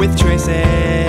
with traces.